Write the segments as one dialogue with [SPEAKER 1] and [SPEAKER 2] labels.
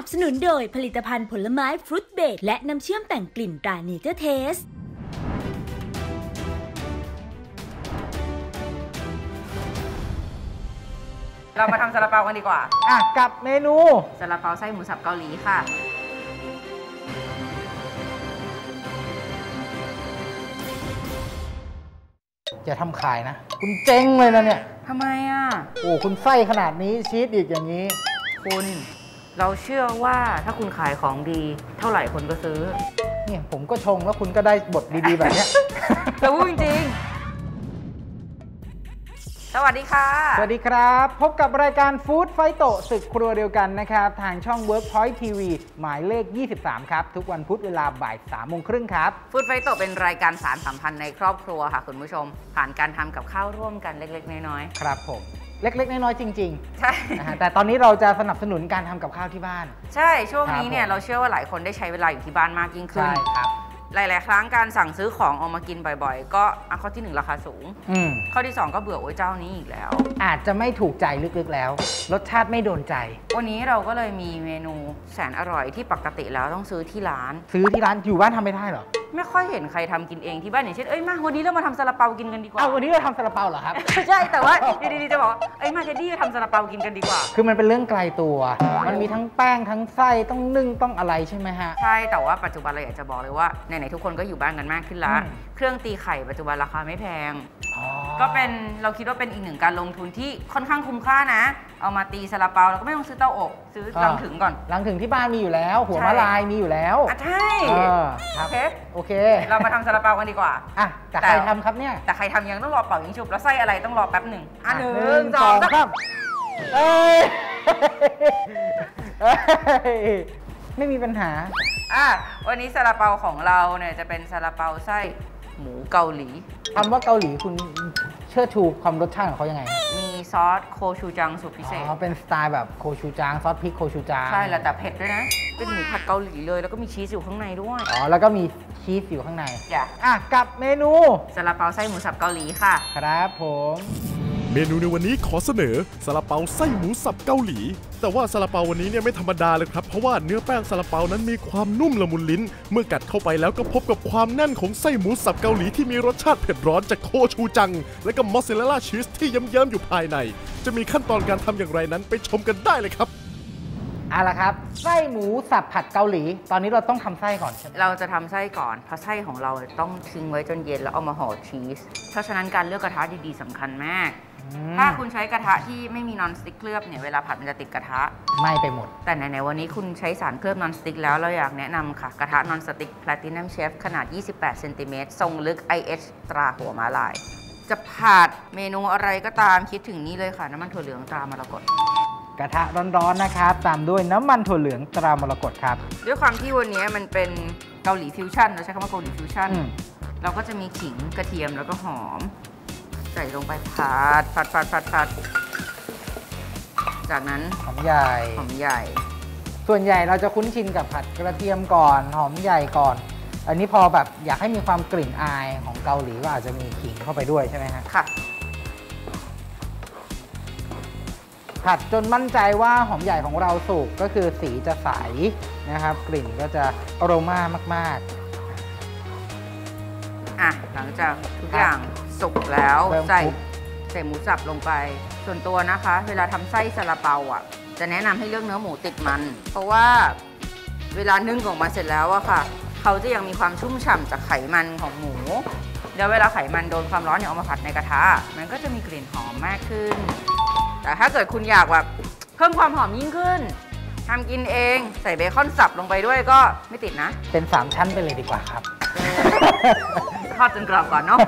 [SPEAKER 1] สนับสนุนโดยผลิตภัณฑ์ผลไม้ฟรุตเบรดและน้ำเชื่อมแต่งกลิ่นตราเนเจอร์เทส
[SPEAKER 2] เรามาทำซาลาเปากันดีกว่า
[SPEAKER 3] อะ กับเมนู
[SPEAKER 2] ซาลาเปาไส้หมูสับเกาหลีค่ะ
[SPEAKER 3] จะทำขายนะ คุณเจ๊งเลยนะเนี่ย
[SPEAKER 2] ทำไมอะ
[SPEAKER 3] โอ้ คุณไส้ขนาดนี้ชีสอีกอย่างนี้
[SPEAKER 2] คุณ เราเชื่อว่าถ้าคุณขายของดีเท่าไหร่คนก็ซื้อ
[SPEAKER 3] เนี่ยผมก็ชงแล้วคุณก็ได้บทดีๆแบบเนี้ย
[SPEAKER 2] แต่พูดจริงๆ สวัสดีค่ะ
[SPEAKER 3] สวัสดีครับ พบกับรายการฟู้ดไฟโตศึกครัวเดียวกันนะครับ ทางช่อง Workpoint TV หมายเลข 23 ครับ ทุกวันพุธเวลาบ่าย3โมงครึ่งครับ
[SPEAKER 2] ฟู้ดไฟโตเป็นรายการสารสัมพันธ์ในครอบครัวค่ะ คุณผู้ชม ผ่านการทำกับข้าวร่วมกันเล็กๆ น้อย
[SPEAKER 3] ครับผมเล็กๆ น้อยๆ จริง
[SPEAKER 2] ๆ ใช่
[SPEAKER 3] ๆนะฮะแต่ตอนนี้เราจะสนับสนุนการทำกับข้าวที่บ้าน
[SPEAKER 2] ใช่ ช่วงนี้เนี่ย
[SPEAKER 3] ครับผม
[SPEAKER 2] เราเชื่อว่าหลายคนได้ใช้เวลาอยู่ที่บ้านมากยิ่งขึ้น
[SPEAKER 3] ใช่ครับ
[SPEAKER 2] หลาย ๆ ครั้งการสั่งซื้อของออกมากินบ่อย ๆ ก็อะข้อที่หนึ่งราคาสูง
[SPEAKER 3] อืม
[SPEAKER 2] ข้อที่ 2 ก็เบื่อโอ้ยเจ้านี้อีกแล้ว
[SPEAKER 3] อาจจะไม่ถูกใจลึกๆแล้ว รสชาติไม่โดนใจ
[SPEAKER 2] วันนี้เราก็เลยมีเมนูแสนอร่อยที่ปกติแล้วต้องซื้อที่ร้าน
[SPEAKER 3] ซื้อที่ร้านอยู่บ้านทำไม่ได้เหรอ
[SPEAKER 2] ไม่ค่อยเห็นใครทำกินเองที่บ้านอย่างเช่นเอ้ยมาวันนี้เรามาทำซาลาเปากินกันดีกว่า
[SPEAKER 3] เอาวันนี้เราทำซาลาเปาเหรอครับ
[SPEAKER 2] ใช่แต่ว่าอยู่ดีๆจะบอกว่าเอ้ยมาเจดดี้ทำซาลาเปากินกันดีกว่า
[SPEAKER 3] คือมันเป็นเรื่องไกลตัว มันมีทั้งแป้งทั้งไส้ต้องนึ่งต้องอะไรใช่ไหมฮะ
[SPEAKER 2] ใช่แต่ว่าปัจจุบันเราอยากจะบอกเลยว่าไหนๆทุกคนก็อยู่บ้านกันมากขึ้นแล้ว
[SPEAKER 3] อืม
[SPEAKER 2] เครื่องตีไข่ปัจจุบันราคาไม่แพง
[SPEAKER 3] อ๋อ
[SPEAKER 2] ก็เป็นเราคิดว่าเป็นอีกหนึ่งการลงทุนที่ค่อนข้างคุ้มค่านะ เอามาตีซาลาเปาแล้วก็ไม่ต้องซื้อเตาอบ ซื้อลังถึงก่อน
[SPEAKER 3] ลังถึงที่บ้านมีอยู่แล้ว หัว
[SPEAKER 2] ใช่
[SPEAKER 3] มะลายมีอยู่แล้ว
[SPEAKER 2] อะใช่
[SPEAKER 3] เออครั
[SPEAKER 2] โอบเค
[SPEAKER 3] โอเค
[SPEAKER 2] เรามาทำซาลาเปากันดีกว่า
[SPEAKER 3] อะแต่
[SPEAKER 2] แต่
[SPEAKER 3] ใครทำครับเนี่ย
[SPEAKER 2] แต่ใครทำยังต้องรอเป่ายิงฉุบแล้วไส้อะไรต้องรอแป๊บหนึ่งอะหนึ่
[SPEAKER 3] หนึ่
[SPEAKER 2] ง
[SPEAKER 3] ง
[SPEAKER 2] ส
[SPEAKER 3] ส
[SPEAKER 2] อ
[SPEAKER 3] องง
[SPEAKER 2] สาม
[SPEAKER 3] สามเอ้ยเอ้ย ไม่มีปัญหา
[SPEAKER 2] อะวันนี้ซาลาเปาของเราเนี่ยจะเป็นซาลาเปาไส้หมูเกาหลี
[SPEAKER 3] คำว่าเกาหลีคุณเชื่อชูความรสชาติของเขายังไง
[SPEAKER 2] มีซอสโคชูจังสูตรพิเศษ
[SPEAKER 3] อ๋อเป็นสไตล์แบบโคชูจางซอสพริกโคชูจาง
[SPEAKER 2] ใช่แล้วแต่เผ็ดด้วยนะ เป็นหมูผัดเกาหลีเลยแล้วก็มีชีสอยู่ข้างในด้วย
[SPEAKER 3] อ๋อแล้วก็มีชีสอยู่ข้างใน
[SPEAKER 2] อย่า
[SPEAKER 3] อะกับเมนู
[SPEAKER 2] ซาลาเปาไส้หมูสับเกาหลีค่ะ
[SPEAKER 3] ครับผม
[SPEAKER 4] เมนูในวันนี้ขอเสนอซาลาเปาไส้หมูสับเกาหลี แต่ว่าซาลาเปาวันนี้เนี่ยไม่ธรรมดาเลยครับ เพราะว่าเนื้อแป้งซาลาเปานั้นมีความนุ่มละมุนลิ้น เมื่อกัดเข้าไปแล้วก็พบกับความแน่นของไส้หมูสับเกาหลีที่มีรสชาติเผ็ดร้อนจากโคชูจัง และก็มอสซาเรลล่าชีสที่เยิ้มๆอยู่ภายใน จะมีขั้นตอนการทำอย่างไรนั้นไปชมกันได้เลยครับ
[SPEAKER 3] เอาละครับ ไส้หมูสับผัดเกาหลี ตอนนี้เราต้องทำไส้ก่อนใช่ไหม
[SPEAKER 2] เราจะทำไส้ก่อน เพราะไส้ของเราต้องทิ้งไว้จนเย็นแล้วเอามาห่อชีส เพราะฉะนั้นการเลือกกระทะดีๆสำคัญมาก
[SPEAKER 3] อืม
[SPEAKER 2] ถ้าคุณใช้กระทะที่ไม่มี non-stick เคลือบเนี่ยเวลาผัดมันจะติดกระทะ
[SPEAKER 3] ไหม้ไปหมด
[SPEAKER 2] แต่ไหนๆวันนี้คุณใช้สารเคลือบ non-stick แล้วเราอยากแนะนำค่ะ กระทะ non-stick แพลตินัมเชฟขนาด 28 เซนติเมตรทรงลึก IH ตราหัวม้าลาย จะผัดเมนูอะไรก็ตามคิดถึงนี่เลยค่ะน้ำมันถั่วเหลืองตรามรกต
[SPEAKER 3] กระทะร้อนๆนะครับ ตามด้วยน้ำมันถั่วเหลืองตรามรกตครับ
[SPEAKER 2] ด้วยความที่วันนี้มันเป็นเกาหลีฟิวชั่นเราใช้คำว่าเกาหลีฟิวชั่น
[SPEAKER 3] อืม
[SPEAKER 2] เราก็จะมีขิงกระเทียมแล้วก็หอม ใส่ลงไปผัดผัดผัดผัดผัดจากนั้น
[SPEAKER 3] หอมใหญ่
[SPEAKER 2] หอมใหญ่
[SPEAKER 3] ส่วนใหญ่เราจะคุ้นชินกับผัดกระเทียมก่อนหอมใหญ่ก่อน อันนี้พอแบบอยากให้มีความกลิ่นอายของเกาหลีก็อาจจะมีขิงเข้าไปด้วยใช่ไหมฮะ
[SPEAKER 2] ค่ะ
[SPEAKER 3] ผัดจนมั่นใจว่าหอมใหญ่ของเราสุกก็คือสีจะใสนะครับ กลิ่นก็จะอโรมามาก
[SPEAKER 2] อะหลังจากทุกอย่างสุกแล้ว
[SPEAKER 3] เริ่ม
[SPEAKER 2] ใส่
[SPEAKER 3] คลุก
[SPEAKER 2] ใส่หมูสับลงไป ส่วนตัวนะคะ เวลาทำไส้ซาลาเปาอะ จะแนะนำให้เลือกเนื้อหมูติดมัน เพราะว่าเวลานึ่งออกมาเสร็จแล้วอะค่ะ เขาจะยังมีความชุ่มฉ่ำจากไขมันของหมู แล้วเวลาไขมันโดนความร้อนเนี่ยเอามาผัดในกระทะมันก็จะมีกลิ่นหอมมากขึ้น แต่ถ้าเกิดคุณอยากแบบเพิ่มความหอมยิ่งขึ้นทำกินเองใส่เบคอนสับลงไปด้วยก็ไม่ติดนะ
[SPEAKER 3] ๆเป็น 3 ชั้นไปเลยดีกว่าครับ
[SPEAKER 2] ทอดจนกรอบก่อนเนาะ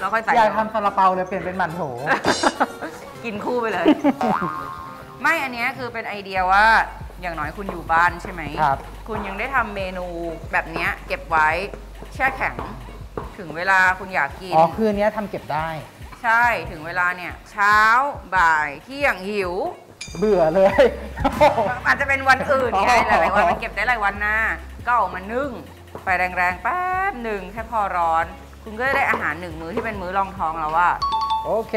[SPEAKER 2] แล้วค่อยใส่
[SPEAKER 3] อยากทำซาลาเปาเลยเปลี่ยนเป็นหมันโถ
[SPEAKER 2] กินคู่ไปเลย ไม่อันเนี้ยคือเป็นไอเดียว่าอย่างน้อยคุณอยู่บ้านใช่ไหม
[SPEAKER 3] ครับ
[SPEAKER 2] คุณยังได้ทำเมนูแบบเนี้ยเก็บไว้แช่แข็ง ถึงเวลาคุณอยากกิน
[SPEAKER 3] อ๋อ คืนนี้ทำเก็บได้
[SPEAKER 2] ใช่ถึงเวลาเนี่ย เช้าบ่ายเที่ยงหิว
[SPEAKER 3] เบื่อเลย
[SPEAKER 2] อาจจะเป็นวันอื่นไง
[SPEAKER 3] อ๋อ
[SPEAKER 2] หลายๆวันมันเก็บได้หลายวันนะก็เอามานึ่งไฟแรงๆแป๊บหนึ่งแค่พอร้อน คุณก็จะได้อาหารหนึ่งมื้อที่เป็นมื้อรองท้องแล้วว่า
[SPEAKER 3] โอเค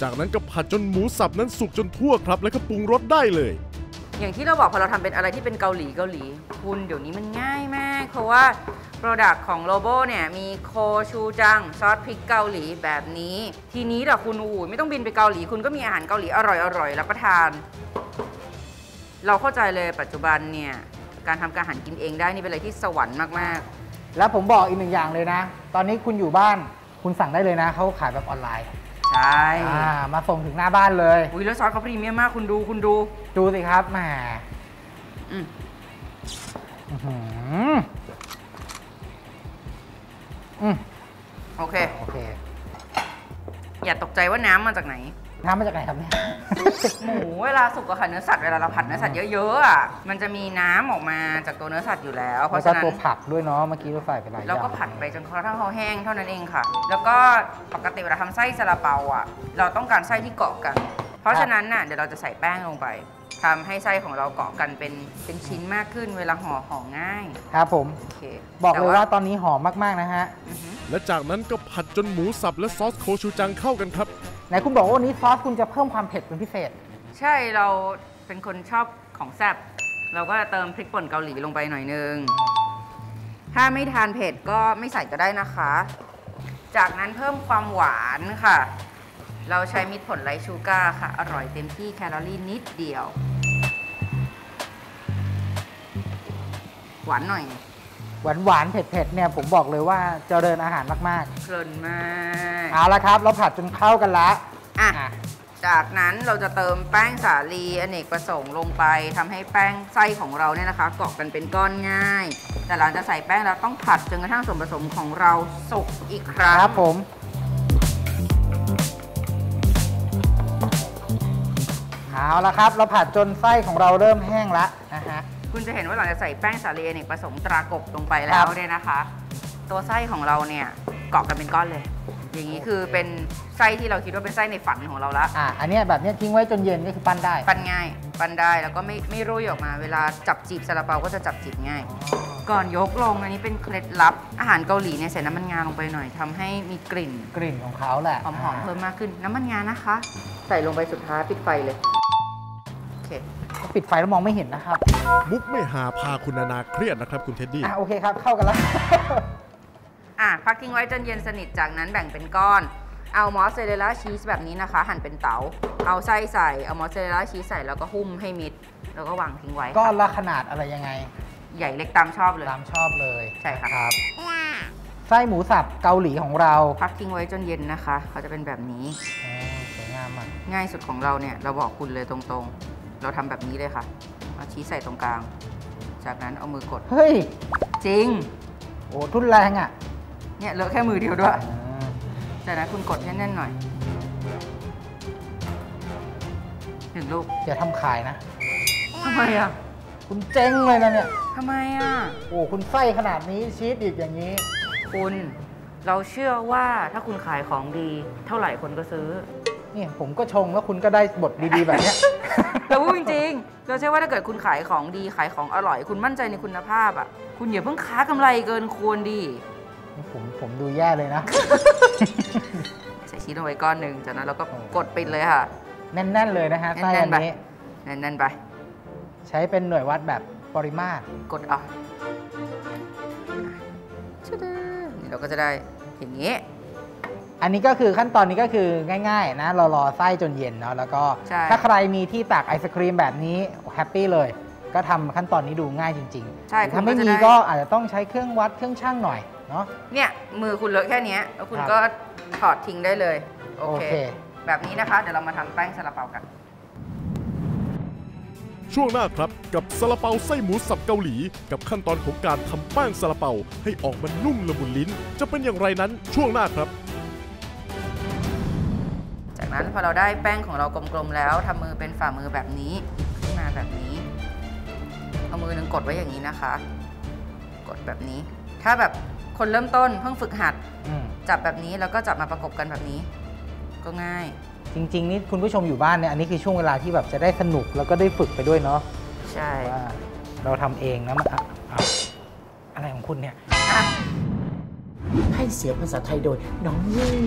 [SPEAKER 4] จากนั้นก็ผัดจนหมูสับนั้นสุกจนทั่วครับ แล้วก็ปรุงรสได้เลย
[SPEAKER 2] อย่างที่เราบอกพอเราทำเป็นอะไรที่เป็นเกาหลีเกาหลี คุณเดี๋ยวนี้มันง่ายมาก เพราะว่า product ของโลโบเนี่ยมีโคชูจัง ซอสพริกเกาหลีแบบนี้ ทีนี้ล่ะคุณอูไม่ต้องบินไปเกาหลี คุณก็มีอาหารเกาหลีอร่อยๆรับประทาน เราเข้าใจเลยปัจจุบันเนี่ยการทำการอาหารกินเองได้นี่เป็นอะไรที่สวรรค์มาก
[SPEAKER 3] แล้วผมบอกอีกหนึ่งอย่างเลยนะ ตอนนี้คุณอยู่บ้านคุณสั่งได้เลยนะเขาขายแบบออนไลน์
[SPEAKER 2] ๆใช่
[SPEAKER 3] อ่ามาส่งถึงหน้าบ้านเลย
[SPEAKER 2] อุ้ยแล้วซอสเขาพรีเมียมมากคุณดูคุณดู
[SPEAKER 3] ดูสิครับแหม
[SPEAKER 2] อืม
[SPEAKER 3] อื้อหืออืม
[SPEAKER 2] โอเค
[SPEAKER 3] โอเค
[SPEAKER 2] อย่าตกใจว่าน้ำมาจากไหน
[SPEAKER 3] น้ำมาจากไหนครับเนี่ย
[SPEAKER 2] หมูเวลาสุกอะค่ะเนื้อสัตว์เวลาเราผัดเนื้อสัตว์เยอะๆอะมันจะมีน้ำออกมาจากตัวเนื้อสัตว์อยู่แล้ว เพ
[SPEAKER 3] แล้ว
[SPEAKER 2] ราะ
[SPEAKER 3] ก็
[SPEAKER 2] ฉะนั้น
[SPEAKER 3] ตัวผักด้วยเนาะ เมื่อกี้เราใส่ไปหลายอย่าง
[SPEAKER 2] เราก็ผัดไปจนกระทั่งเขาแห้งเท่านั้นเองค่ะ แล้วก็ปกติเวลาทำไส้ซาลาเปาอะเราต้องการไส้ที่เกาะกัน เพราะฉะนั้นน่ะเดี๋ยวเราจะใส่แป้งลงไป ทำให้ไส้ของเราเกาะกันเป็นเป็นชิ้นมากขึ้นเวลาห่อห่อง่าย
[SPEAKER 3] ครับผม
[SPEAKER 2] โอเค
[SPEAKER 3] บอก
[SPEAKER 2] แต่
[SPEAKER 3] เลยว่าตอนนี้หอมมากๆนะฮะ
[SPEAKER 2] อือหือ
[SPEAKER 4] และจากนั้นก็ผัดจนหมูสับและซอสโคชูจังเข้ากันครับ
[SPEAKER 3] ไหนคุณบอกว่าวันนี้ซอสคุณจะเพิ่มความเผ็ดเป็นพิเศษ
[SPEAKER 2] ใช่เราเป็นคนชอบของแซ่บเราก็จะเติมพริกป่นเกาหลีลงไปหน่อยนึง ถ้าไม่ทานเผ็ดก็ไม่ใส่ก็ได้นะคะ จากนั้นเพิ่มความหวานค่ะ เราใช้มิตรผล light sugar ค่ะ อร่อยเต็มที่แคลอรี่นิดเดียว หวานหน่อย
[SPEAKER 3] หวานหวานๆเผ็ดๆเนี่ยผมบอกเลยว่าเจริญอาหารมาก
[SPEAKER 2] เพลินมาก
[SPEAKER 3] ๆ เอาละครับ เราผัดจนเข้ากันละ
[SPEAKER 2] อะ
[SPEAKER 3] อะ
[SPEAKER 2] จากนั้นเราจะเติมแป้งสาลีอเนกประสงค์ลงไปทำให้แป้งไส้ของเราเนี่ยนะคะเกาะกันเป็นก้อนง่าย แต่หลังจากใส่แป้งเราต้องผัดจนกระทั่งส่วนผสมของเราสุกอีกครั้ง
[SPEAKER 3] ครับผม เอาละครับ เราผัดจนไส้ของเราเริ่มแห้งละนะฮะ
[SPEAKER 2] คุณจะเห็นว่าหลังจากใส่แป้งสาลีอเนกประสงค์ตรากบลงไป
[SPEAKER 3] ค
[SPEAKER 2] แล้
[SPEAKER 3] รั
[SPEAKER 2] ว
[SPEAKER 3] บ
[SPEAKER 2] เนี่ยนะคะ ตัวไส้ของเราเนี่ยเกาะกันเป็นก้อนเลย อย่างนี้คือเป็นไส้ที่เราคิดว่าเป็นไส้ในฝันของเราละ
[SPEAKER 3] อะอันเนี้ยแบบเนี้ยทิ้งไว้จนเย็นก็คือปั้นได้
[SPEAKER 2] ปั้นง่าย ปั้นได้แล้วก็ไม่ไม่รุ่ยออกมา เวลาจับจีบซาลาเปาก็จะจับจีบง่าย ก่อนยกลงอันนี้เป็นเคล็ดลับอาหารเกาหลีเนี่ยใส่น้ำมันงาลงไปหน่อยทำให้มีกลิ่น
[SPEAKER 3] กลิ่นของเขาแหละ
[SPEAKER 2] หอมๆเพิ่มมากขึ้นน้ำมันงานะคะ ใส่ลงไปสุดท้ายปิดไฟเลยโอ เค
[SPEAKER 3] ก็ปิดไฟแล้วมองไม่เห็นนะครับ
[SPEAKER 4] มุกไม่ฮาพาคุณนานาเครียดนะครับคุณเท็ดดี้
[SPEAKER 3] อะโอเคครับ เข้ากันแล้ว
[SPEAKER 2] อะพักทิ้งไว้จนเย็นสนิทจากนั้นแบ่งเป็นก้อน เอามอสซาเรลล่าชีสแบบนี้นะคะ หั่นเป็นเต๋าเอาไส้ใส่เอามอสซาเรลล่าชีสใส่แล้วก็หุ้มให้มิด แล้วก็วางทิ้งไว้
[SPEAKER 3] ก้อน
[SPEAKER 2] ค่ะ
[SPEAKER 3] ละขนาดอะไรยังไง
[SPEAKER 2] ใหญ่เล็กตามชอบเลย
[SPEAKER 3] ตามชอบเลย
[SPEAKER 2] ใช่ค่ะ
[SPEAKER 3] ครับไส้หมูสับเกาหลีของเรา
[SPEAKER 2] พักทิ้งไว้จนเย็นนะคะ เขาจะเป็นแบบนี้
[SPEAKER 3] อืมสวยงามอะ
[SPEAKER 2] ง่ายสุดของเราเนี่ยเราบอกคุณเลยตรงๆ เราทำแบบนี้เลยค่ะเอาชี้ใส่ตรงกลาง จากนั้นเอามือกด
[SPEAKER 3] เฮ้ย
[SPEAKER 2] จริง
[SPEAKER 3] โอ้ทุนแรงอะ
[SPEAKER 2] เนี่ยเลอะแค่มือเดียวด้วย
[SPEAKER 3] อืม
[SPEAKER 2] จากนั้นคุณกดแน่นๆหน่อยหนึ่งลูก
[SPEAKER 3] อย่าทำขายนะ
[SPEAKER 2] ทำไมอะ
[SPEAKER 3] คุณเจ๊งเลยนะเนี่ย
[SPEAKER 2] ทำไมอะ
[SPEAKER 3] โอ้คุณไส้ขนาดนี้ชีสอีกอย่างนี้
[SPEAKER 2] คุณเราเชื่อว่าถ้าคุณขายของดี เท่าไหร่คนก็ซื้อ
[SPEAKER 3] เนี่ยผมก็ชงแล้วคุณก็ได้บทดีๆแบบเนี้ย
[SPEAKER 2] แต่พูดจริงๆเราเชื่อว่าถ้าเกิดคุณขายของดีขายของอร่อย คุณมั่นใจในคุณภาพอะคุณอย่าเพิ่งค้ากำไรเกินควรดี
[SPEAKER 3] ผมผมดูแย่เลยนะ
[SPEAKER 2] ใส่ชีสลงไปก้อนหนึ่งจากนั้นเราก็กดปิดเลยค่ะ
[SPEAKER 3] แน่นๆเลยนะฮะไส้
[SPEAKER 2] แน่
[SPEAKER 3] อั
[SPEAKER 2] น
[SPEAKER 3] น
[SPEAKER 2] ๆไป
[SPEAKER 3] นี้
[SPEAKER 2] แน่นๆไป
[SPEAKER 3] ใช้เป็นหน่วยวัดแบบปริมาตร
[SPEAKER 2] กดเอะชุดานี่เราก็จะได้อย่างนี้
[SPEAKER 3] อันนี้ก็คือขั้นตอนนี้ก็คือง่ายๆนะเรารอไส้จนเย็นเนาะแล้วก็
[SPEAKER 2] ใช่
[SPEAKER 3] ถ้าใครมีที่ตักไอศครีมแบบนี้แฮปปี้เลย ก็ทำขั้นตอนนี้ดูง่ายจริงๆ
[SPEAKER 2] ใช่
[SPEAKER 3] ถ้าไม่
[SPEAKER 2] คุณก็จะ
[SPEAKER 3] มี
[SPEAKER 2] ได้
[SPEAKER 3] ก็อาจจะต้องใช้เครื่องวัดเครื่องช่างหน่อยเนาะ
[SPEAKER 2] เนี่ยมือคุณเลอะแค่เนี้ยแล้วคุณ
[SPEAKER 3] ครับ
[SPEAKER 2] ก็ถอดทิ้งได้เลย โอ
[SPEAKER 3] โอ
[SPEAKER 2] เค
[SPEAKER 3] เค
[SPEAKER 2] แบบนี้นะคะ เดี๋ยวเรามาทำแป้งซาลาเปากัน
[SPEAKER 4] ช่วงหน้าครับกับซาลาเปาไส้หมูสับเกาหลี กับขั้นตอนของการทำแป้งซาลาเปาให้ออกมานุ่มละมุนลิ้น จะเป็นอย่างไรนั้นช่วงหน้าครับ
[SPEAKER 2] จาก นั้น พอเราได้แป้งของเรากลมๆแล้วทำมือเป็นฝ่ามือแบบนี้ขึ้นมาแบบนี้ เอามือหนึ่งกดไว้อย่างนี้นะคะ กดแบบนี้ ถ้าแบบคนเริ่มต้นเพิ่งฝึกหัด
[SPEAKER 3] อืม
[SPEAKER 2] จับแบบนี้แล้วก็จับมาประกบกันแบบนี้ ก็ง่าย
[SPEAKER 3] จริง ๆ นี่คุณผู้ชมอยู่บ้านเนี่ยอันนี้คือช่วงเวลาที่แบบจะได้สนุกแล้วก็ได้ฝึกไปด้วยเนาะ
[SPEAKER 2] ใช่
[SPEAKER 3] ว่าเราทำเองนะมันอะอะอะไรของคุณเนี่ย
[SPEAKER 5] ให้เสียงภาษาไทยโดยน้องยิ่ง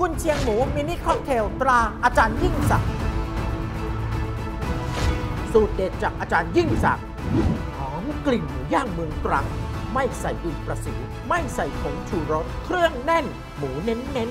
[SPEAKER 5] กุนเชียงหมูมินิค็อกเทลตราอาจารย์ยิ่งศักดิ์สูตรเด็ดจากอาจารย์ยิ่งศักดิ์หอมกลิ่นหมูย่างเมืองตรัง ไม่ใส่ดินประสิว ไม่ใส่ผงชูรส เครื่องแน่น หมูเน้นเน่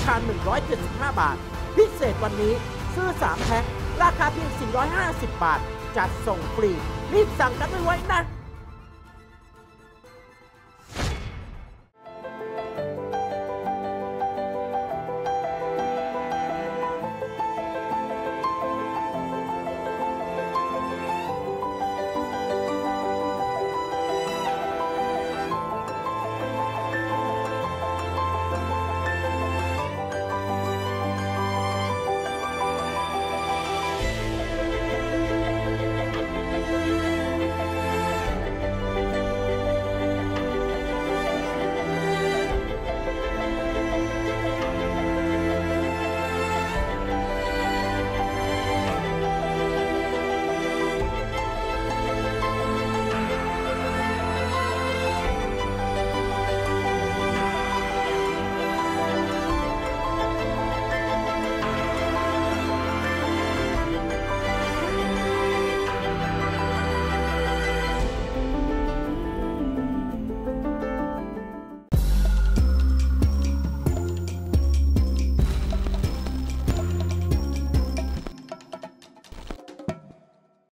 [SPEAKER 5] ราคา 175 บาท พิเศษวันนี้ซื้อ 3 แพ็คราคาเพียง 450 บาท จัดส่งฟรี รีบสั่งกันไว้ไว้นะ